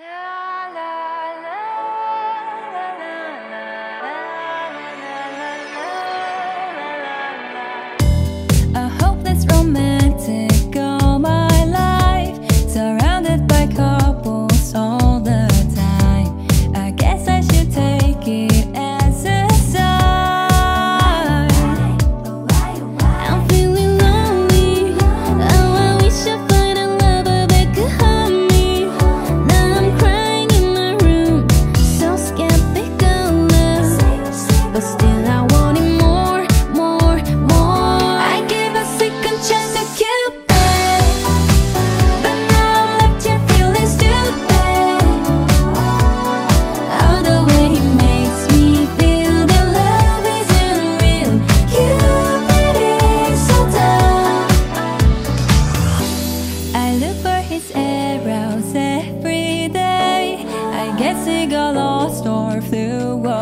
A Betsy got lost or flew away.